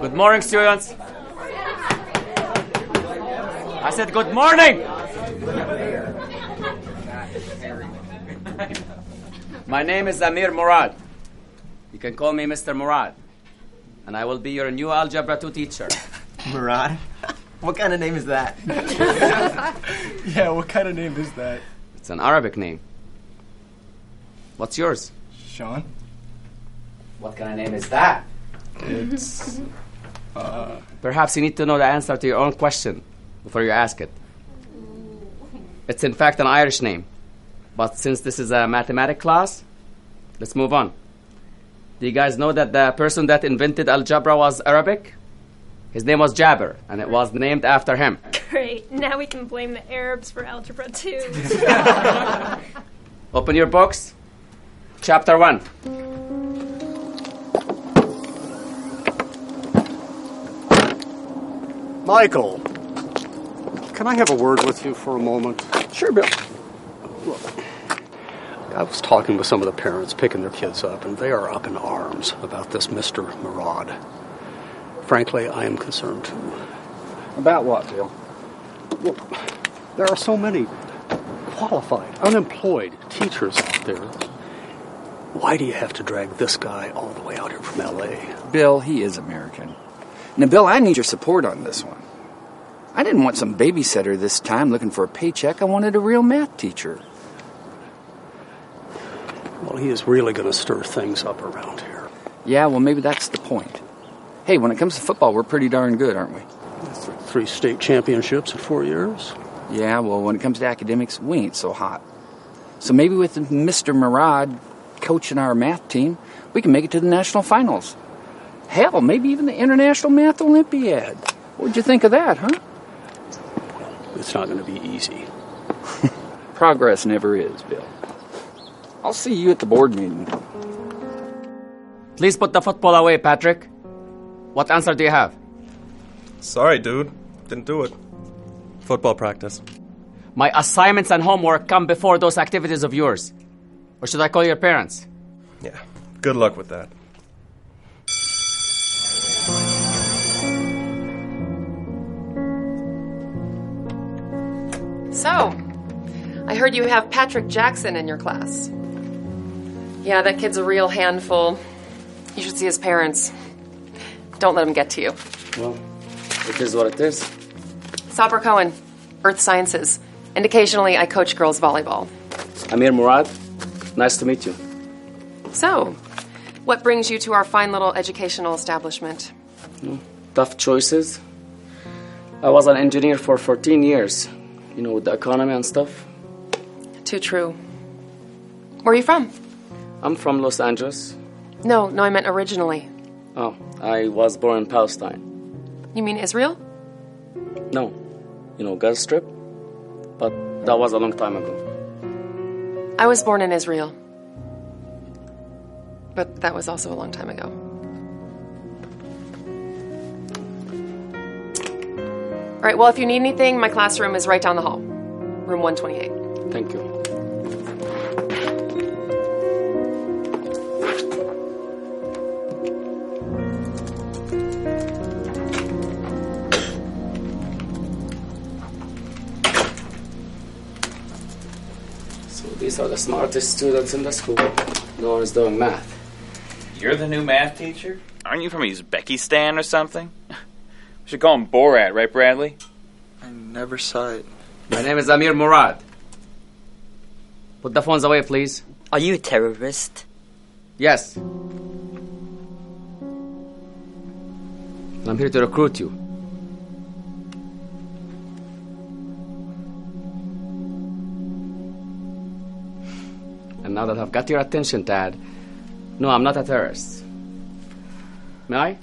Good morning, students. I said good morning. My name is Amir Murad. You can call me Mr. Murad. And I will be your new Algebra 2 teacher. Murad? What kind of name is that? Yeah, what kind of name is that? It's an Arabic name. What's yours? Sean? What kind of name is that? It's. Uh, Perhaps you need to know the answer to your own question before you ask it. It's in fact an Irish name. But since this is a mathematic class, let's move on. Do you guys know that the person that invented algebra was Arabic? His name was Jabir, and it was named after him. Great. Now we can blame the Arabs for Algebra too. Open your books. Chapter 1. Michael, can I have a word with you for a moment? Sure, Bill. Look, I was talking with some of the parents picking their kids up, and they are up in arms about this Mr. Murad. Frankly, I am concerned too. About what, Bill? Look, there are so many qualified, unemployed teachers out there. Why do you have to drag this guy all the way out here from L.A.? Bill, he is American. Now, Bill, I need your support on this one. I didn't want some babysitter this time looking for a paycheck. I wanted a real math teacher. Well, he is really going to stir things up around here. Yeah, well, maybe that's the point. Hey, when it comes to football, we're pretty darn good, aren't we? Three state championships in four years. Yeah, well, when it comes to academics, we ain't so hot. So maybe with Mr. Murad coaching our math team, we can make it to the national finals. Hell, maybe even the International Math Olympiad. What'd you think of that, huh? It's not going to be easy. Progress never is, Bill. I'll see you at the board meeting. Please put the football away, Patrick. What answer do you have? Sorry, dude. Didn't do it. Football practice. My assignments and homework come before those activities of yours. Or should I call your parents? Yeah. Good luck with that. So, I heard you have Patrick Jackson in your class. Yeah, that kid's a real handful. You should see his parents. Don't let him get to you. Well, it is what it is. Sabra Cohen, Earth Sciences. And occasionally I coach girls volleyball. Amir Murad, nice to meet you. So, what brings you to our fine little educational establishment? Hmm, tough choices. I was an engineer for 14 years, you know, with the economy and stuff. Too true. Where are you from? I'm from Los Angeles. No, no, I meant originally. Oh, I was born in Palestine. You mean Israel? No, you know, Gaza Strip. But that was a long time ago. I was born in Israel. But that was also a long time ago. All right, well, if you need anything, my classroom is right down the hall. Room 128. Thank you. So these are the smartest students in the school. No one is doing math. You're the new math teacher? Aren't you from Uzbekistan or something? We should call him Borat, right, Bradley? I never saw it. My name is Amir Murad. Put the phones away, please. Are you a terrorist? Yes. I'm here to recruit you. And now that I've got your attention, Dad, no, I'm not a terrorist. May I?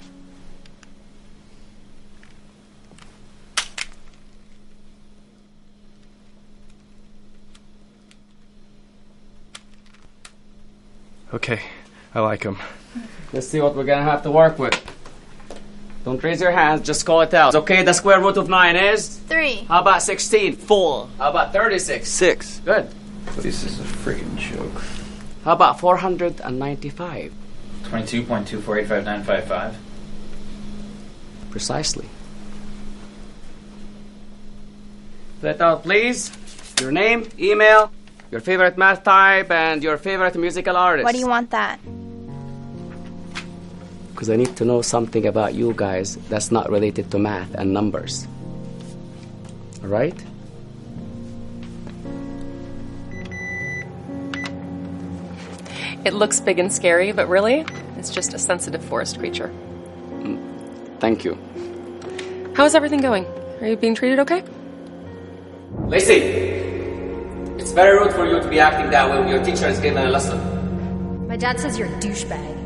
Okay, I like him. Let's see what we're gonna have to work with. Don't raise your hands, just call it out. Okay, the square root of 9 is? Three. How about 16? 4. How about 36? 6. Good. This is a freaking joke. How about 495? 22.2485955. Precisely. Let out, please. Your name, email, your favorite math type, and your favorite musical artist. Why do you want that? Because I need to know something about you guys that's not related to math and numbers. All right? It looks big and scary, but really, it's just a sensitive forest creature. Mm, thank you. How's everything going? Are you being treated okay? Lacey! It's very rude for you to be acting that way when your teacher is giving a lesson. My dad says you're a douchebag.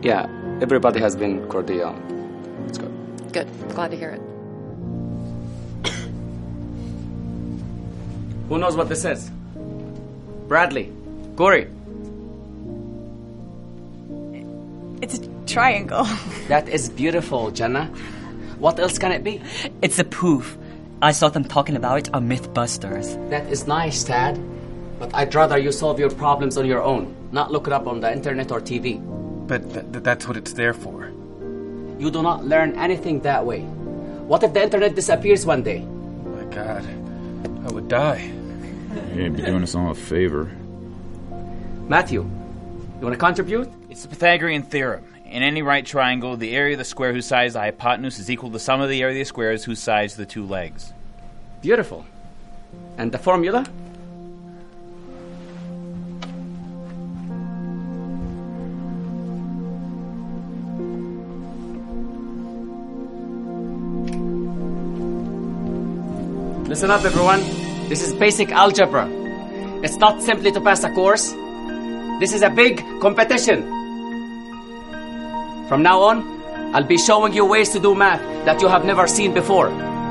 Yeah, everybody has been cordial. It's good. Good. Glad to hear it. Who knows what this is? Bradley. Corey. It's a triangle. That is beautiful, Jenna. What else can it be? It's a poof. I saw them talking about it on Mythbusters. That is nice, Tad. But I'd rather you solve your problems on your own, not look it up on the internet or TV. But th- th- that's what it's there for. You do not learn anything that way. What if the internet disappears one day? Oh my god. I would die. You'd be doing us all a favor. Matthew, you want to contribute? It's the Pythagorean theorem. In any right triangle, the area of the square whose size the hypotenuse is equal to the sum of the area of the squares whose size the two legs. Beautiful. And the formula? Listen up, everyone. This is basic algebra. It's not simply to pass a course. This is a big competition. From now on, I'll be showing you ways to do math that you have never seen before.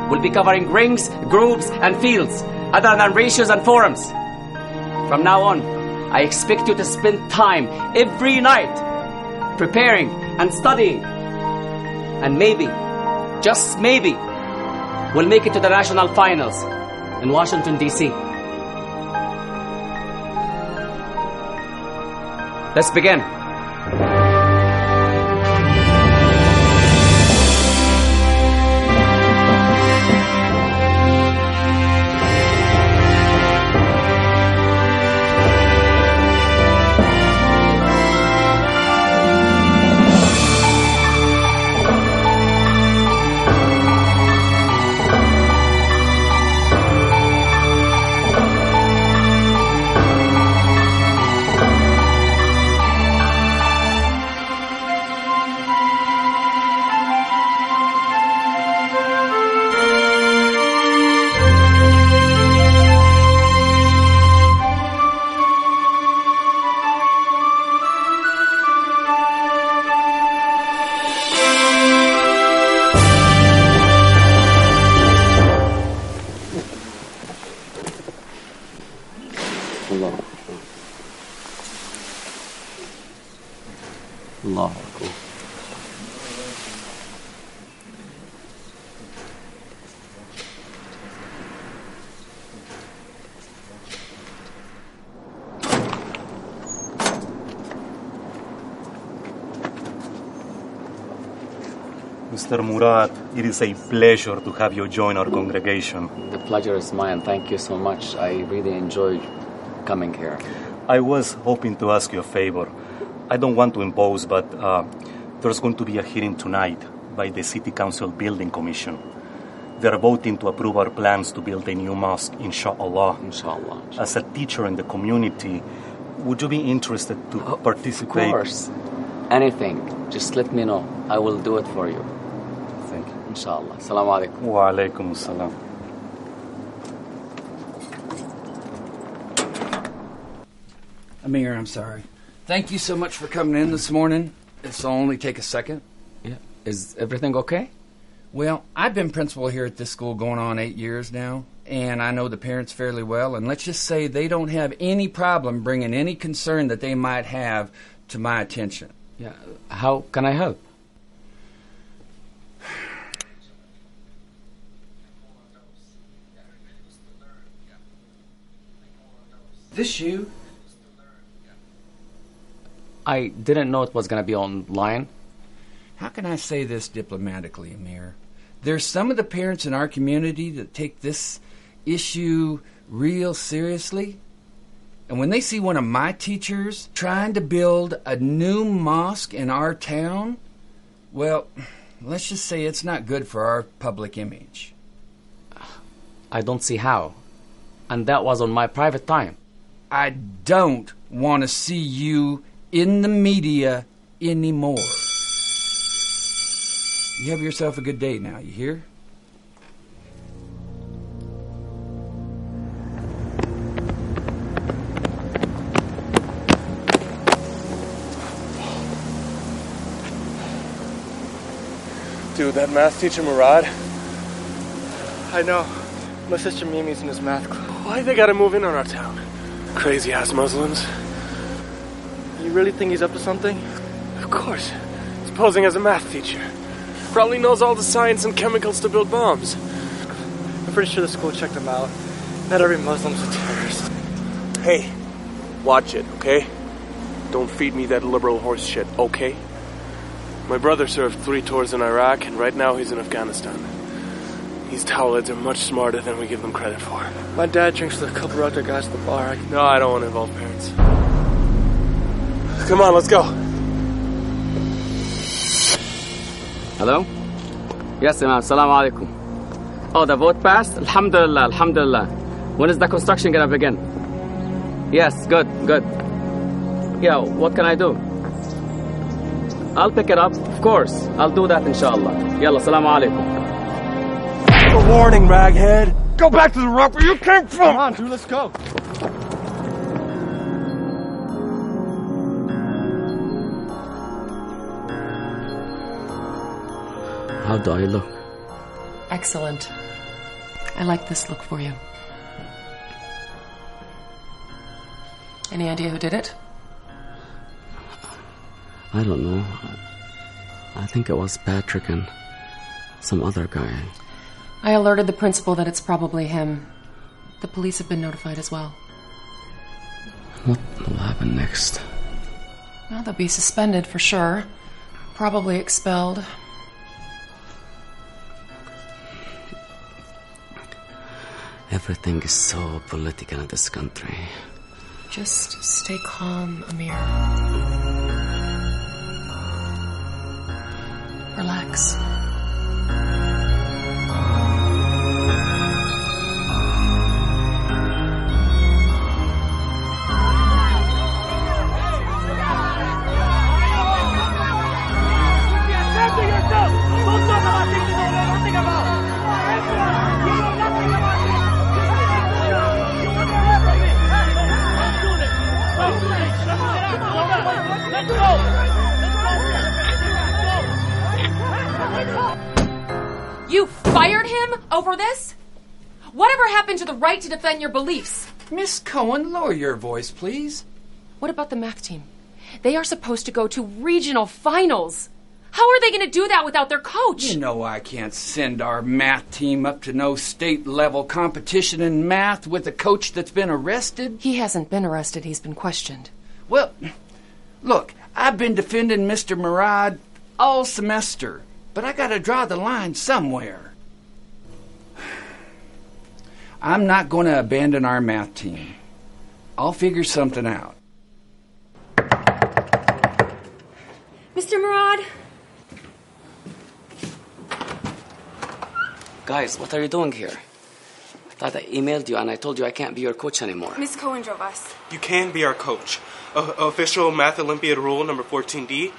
We'll be covering rings, groups, and fields, other than ratios and forms. From now on, I expect you to spend time every night preparing and studying. And maybe, just maybe, we'll make it to the national finals in Washington, D.C. Let's begin. Mr. Murad, it is a pleasure to have you join our congregation. The pleasure is mine. Thank you so much. I really enjoyed coming here. I was hoping to ask you a favor. I don't want to impose, but uh, there's going to be a hearing tonight by the City Council Building Commission. They're voting to approve our plans to build a new mosque, inshallah. Inshallah. As a teacher in the community, would you be interested to Of participate? course. Anything. Just let me know. I will do it for you. Thank you. Inshallah. Assalamu alaikum. Wa alaikum salam. Amir, I'm sorry. Thank you so much for coming in this morning. This will only take a second. Yeah. Is everything okay? Well, I've been principal here at this school going on eight years now, and I know the parents fairly well. And let's just say they don't have any problem bringing any concern that they might have to my attention. Yeah. How can I help? This you? I didn't know it was going to be online. How can I say this diplomatically, Amir? There's some of the parents in our community that take this issue real seriously. And when they see one of my teachers trying to build a new mosque in our town, well, let's just say it's not good for our public image. I don't see how. And that was on my private time. I don't want to see you in the media anymore. You have yourself a good day now, you hear? Dude, that math teacher Murad, I know. My sister Mimi's in his math club. why they gotta move in on our town? Crazy ass Muslims. You really think he's up to something? Of course. He's posing as a math teacher. Probably knows all the science and chemicals to build bombs. I'm pretty sure the school checked him out. Not every Muslim's a terrorist. Hey, watch it, okay? Don't feed me that liberal horse shit, okay? My brother served three tours in Iraq, and right now he's in Afghanistan. These towelheads are much smarter than we give them credit for. My dad drinks with a couple other guys at the bar. I No, I don't want to involve parents. Come on, let's go. Hello? Yes, Imam. Assalamu alaikum. Oh, the vote passed? Alhamdulillah, Alhamdulillah. When is the construction gonna begin? Yes, good, good. Yeah, what can I do? I'll pick it up, of course. I'll do that, inshallah. Yalla, assalamu alaikum. A warning, raghead. Go back to the rock where you came from. Come on, dude, let's go. How do I look? Excellent. I like this look for you. Any idea who did it? I don't know. I think it was Patrick and some other guy. I alerted the principal that it's probably him. The police have been notified as well. What will happen next? Well, they'll be suspended for sure. Probably expelled. Everything is so political in this country. Just stay calm, Amir. Relax. This? Whatever happened to the right to defend your beliefs? Miss Cohen, lower your voice, please. What about the math team? They are supposed to go to regional finals. How are they going to do that without their coach? You know I can't send our math team up to no state level competition in math with a coach that's been arrested. He hasn't been arrested, he's been questioned. Well, look, I've been defending Mr. Murad all semester, but I gotta draw the line somewhere. I'm not going to abandon our math team. I'll figure something out. Mr. Murad? Guys, what are you doing here? I thought I emailed you and I told you I can't be your coach anymore. Miss Cohen drove us. You can be our coach. Uh, official Math Olympiad rule number 14D.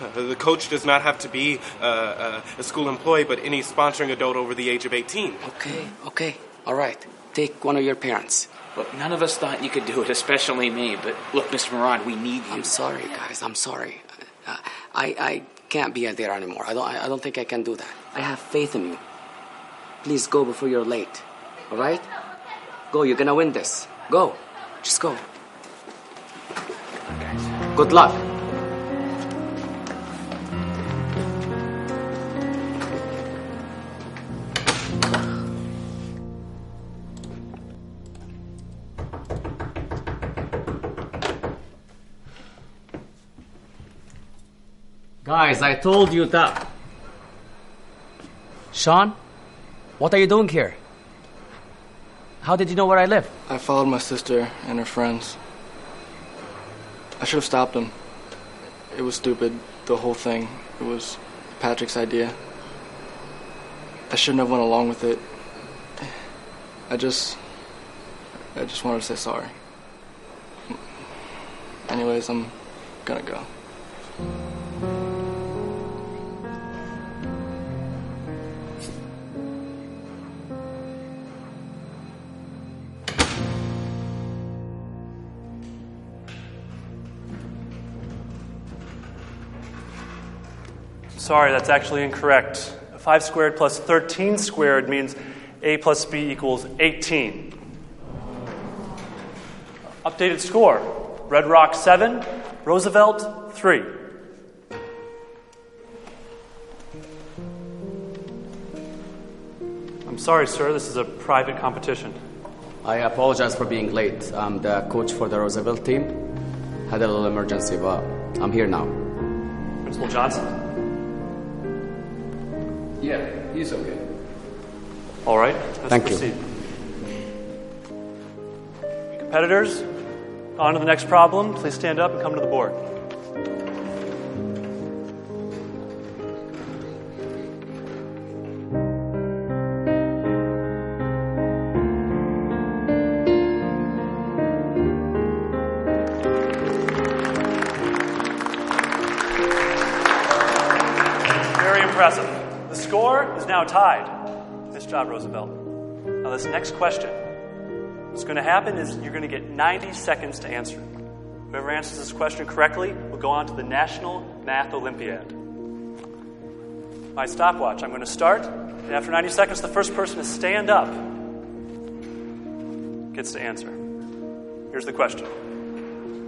Uh, the coach does not have to be uh, uh, a school employee, but any sponsoring adult over the age of 18. Okay, okay, all right. Take one of your parents. Look, none of us thought you could do it, especially me. But look, Mr. Murad, we need you. I'm sorry, guys. I'm sorry. Uh, I I can't be at there anymore. I don't I, I don't think I can do that. I have faith in you. Please go before you're late. All right? Go. You're gonna win this. Go. Just go. Good luck. Guys, I told you that. Sean, what are you doing here? How did you know where I live? I followed my sister and her friends. I should have stopped them. It was stupid, the whole thing. It was Patrick's idea. I shouldn't have went along with it. I just I just wanted to say sorry. Anyways, I'm gonna go. Sorry, that's actually incorrect. 5 squared plus 13 squared means a plus b equals 18. Updated score Red Rock 7, Roosevelt 3. I'm sorry, sir, this is a private competition. I apologize for being late. I'm the coach for the Roosevelt team. Had a little emergency, but I'm here now. Principal Johnson? Yeah, he's okay. All right, let's Thank you. Competitors, on to the next problem. Please stand up and come to the board. Tied. Nice job, Roosevelt. Now, this next question. What's going to happen is you're going to get 90 seconds to answer. Whoever answers this question correctly will go on to the National Math Olympiad. My stopwatch. I'm going to start, and after 90 seconds, the first person to stand up gets to answer. Here's the question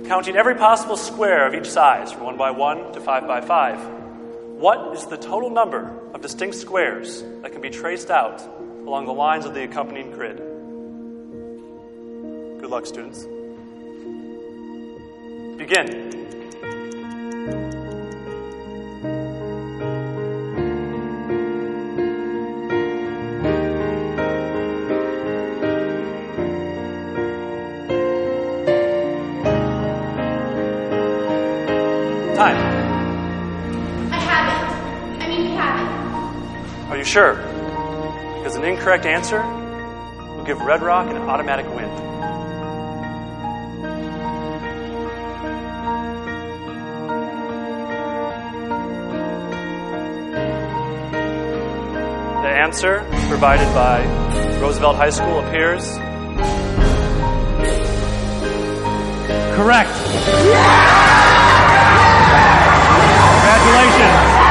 Counting every possible square of each size, from 1 by 1 to 5 by 5, what is the total number of distinct squares that can be traced out along the lines of the accompanying grid? Good luck, students. Begin. Sure? Because an incorrect answer will give Red Rock an automatic win. The answer provided by Roosevelt High School appears correct. Congratulations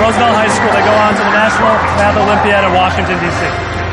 Roosevelt High School. They go on to the National Math Olympiad in Washington, D.C.